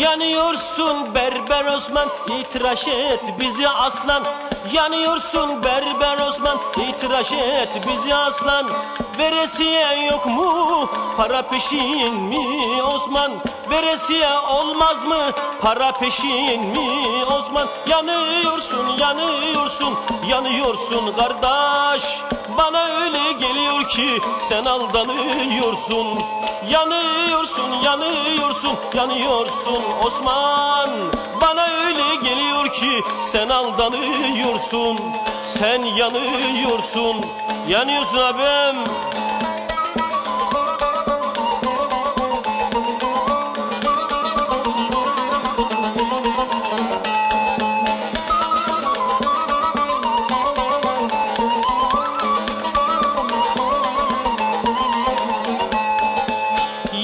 Yanıyorsun berber Osman itiraz et bizi aslan. Yanıyorsun berber İtiraz et bizi aslan. Veresiye yok mu? Para peşin mi Osman? Veresiye olmaz mı? Para peşin mi Osman? Yanıyorsun yanıyorsun yanıyorsun kardeş. Bana öyle geliyor ki sen aldanıyorsun. Yanıyorsun yanıyorsun yanıyorsun Osman. Bana öyle geliyor ki sen aldanıyorsun Sen yanıyorsun. Yanıyorsun abim.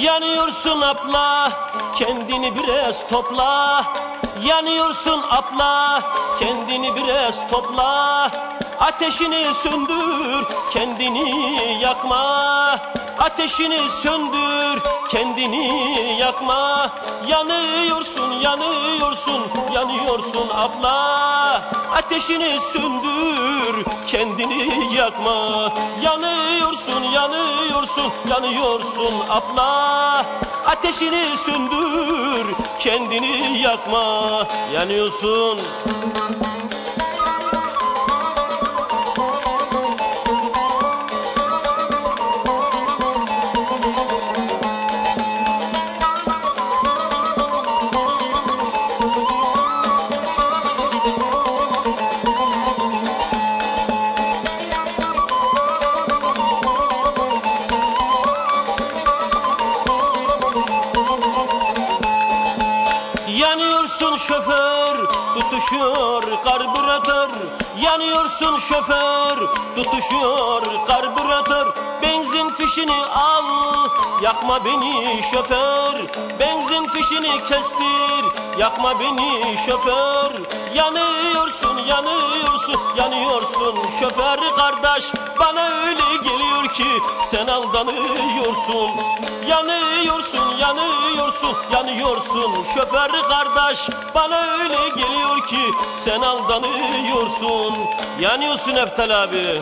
Yanıyorsun abla kendini biraz topla Yanıyorsun abla kendini biraz topla. Ateşini söndür kendini yakma. Ateşini söndür kendini yakma. Yanıyorsun yanıyorsun yanıyorsun abla Ateşini söndür kendini yakma. Yanıyorsun yanıyorsun yanıyorsun abla Ateşini söndür kendini yakma Yanıyorsun Yanıyorsun şoför, tutuşuyor karbüratör. Yanıyorsun şoför, tutuşuyor karbüratör. Benzin fişini al, yakma beni şoför. Benzin fişini kestir, yakma beni şoför. Yanıyorsun, yanıyorsun, yanıyorsun şoför kardeş. Bana öyle geliyor ki sen aldanıyorsun. Yanıyorsun, yanıyorsun, yanıyorsun şoför kardeş Bana öyle geliyor ki sen aldanıyorsun. Yanıyorsun Eftal abi